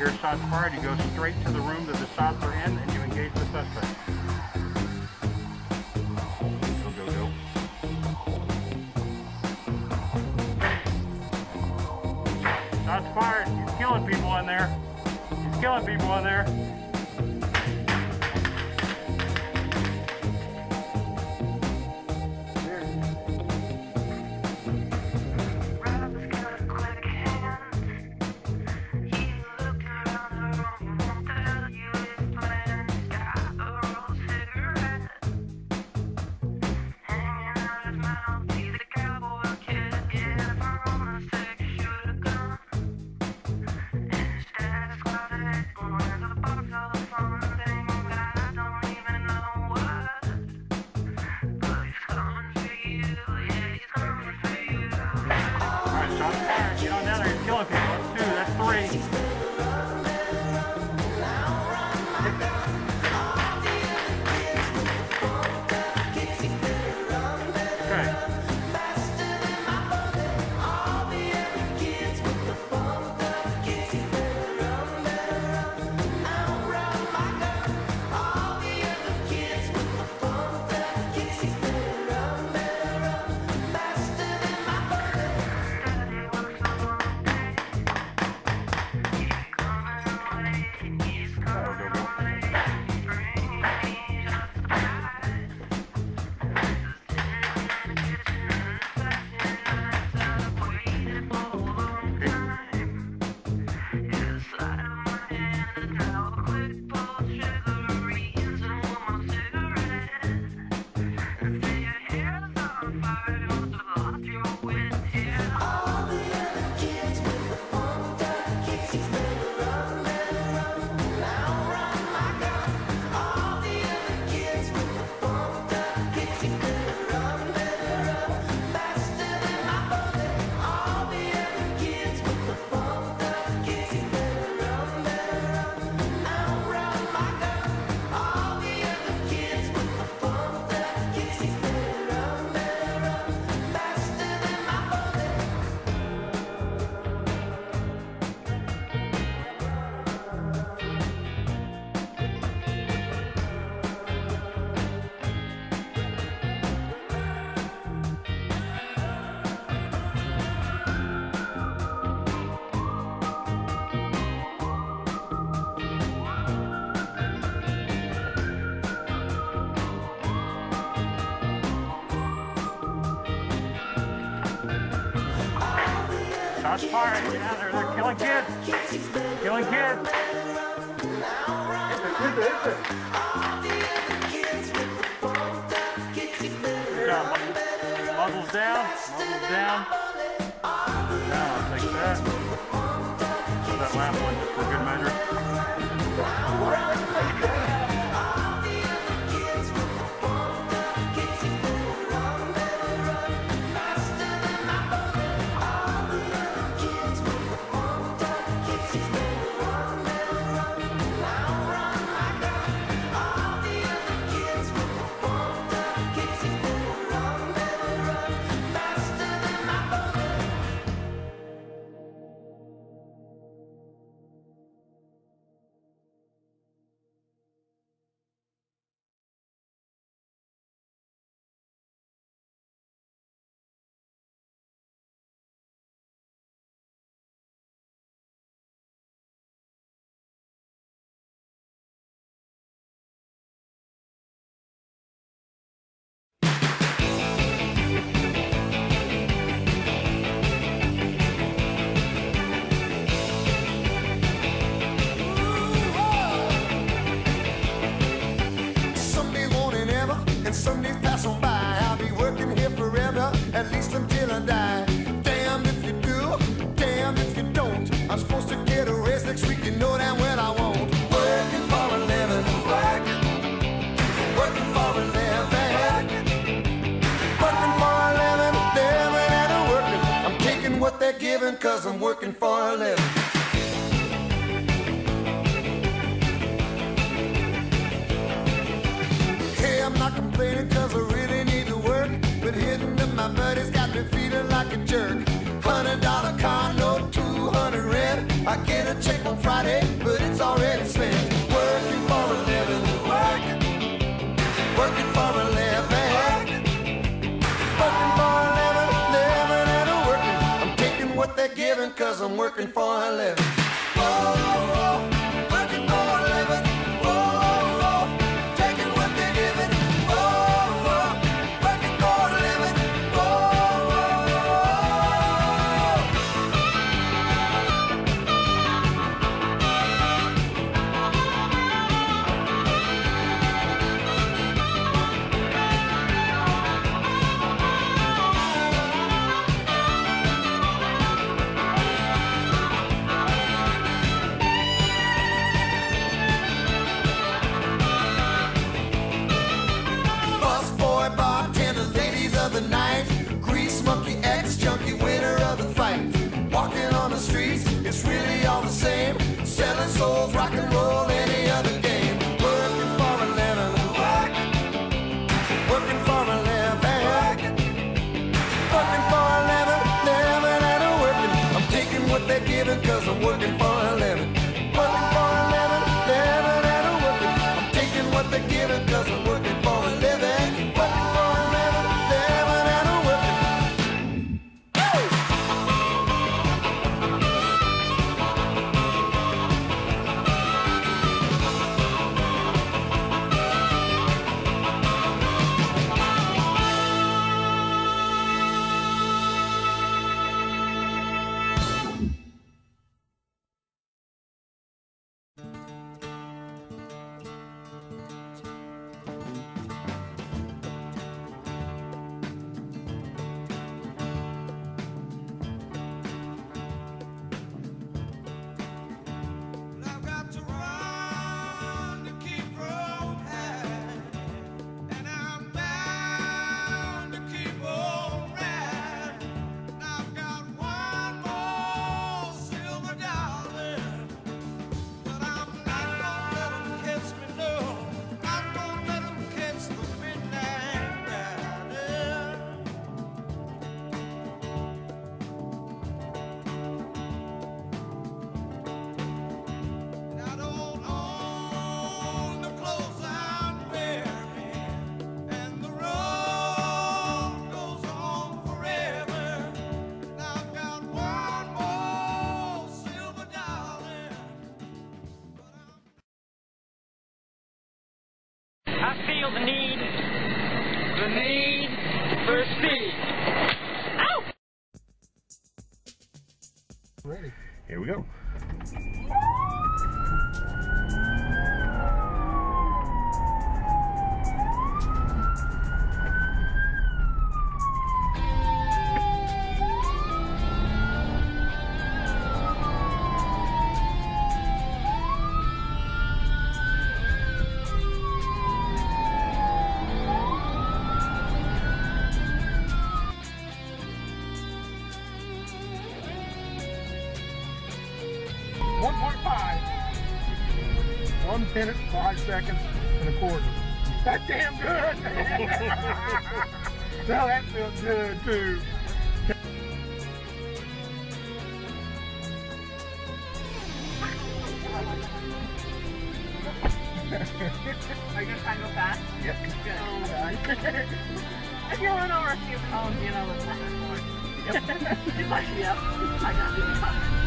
hear shots fired, you go straight to the room that the shots are in and you engage the suspect. Go, go, go. Shots fired. He's killing people in there. He's killing people in there. Fired. Get out there. They're killing kids. Killing kids. Good job. Muzzles down. Muzzles down. Down. I'll take that. That last one just for good measure. At least until I die. Damn if you do, damn if you don't. I'm supposed to get a raise next week, you know damn well I won't. Working for a living, working, working for a living, working for a living, living and a working. I'm taking what they're giving, cause I'm working for a living. Hey, I'm not complaining cause I me feeling like a jerk. Hundred dollar carload, two hundred red. I get a check on Friday, but it's already spent. Working for a living, work. Working for a living, working for a living, living and a working. I'm taking what they're giving, cause I'm working for a living. Oh. whoa. working feel the need, the need for speed. Ow! Ready. Here we go. one minute, five seconds, and a quarter. That's damn good! Now that feels good too. Are you gonna try to go fast? Yep. Good. Oh, if you run over a few cones, you know, it's not gonna work. Yep. I got you.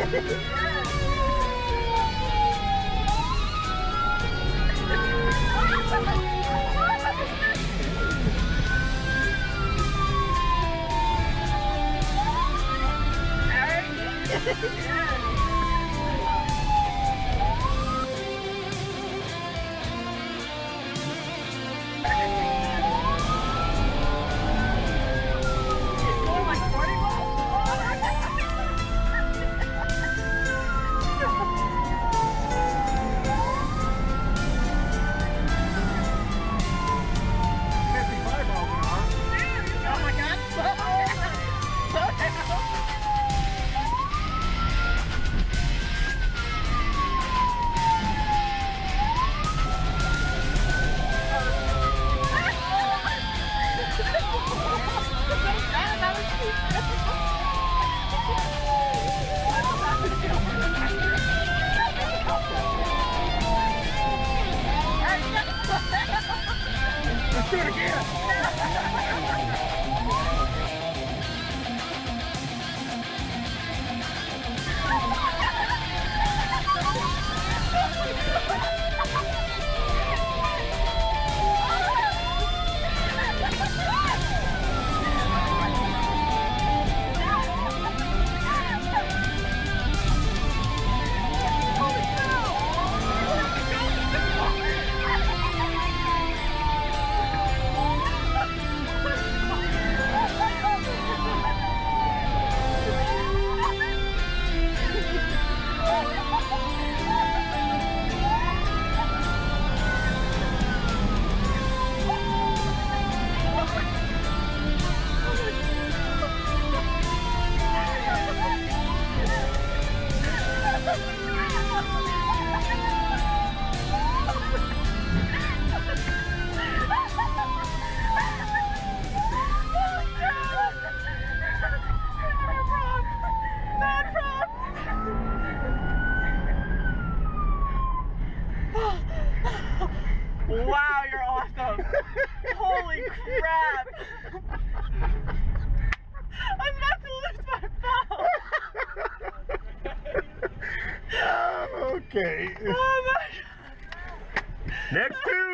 Ha ha ha! Oh, my God. okay. Oh my God. Next two.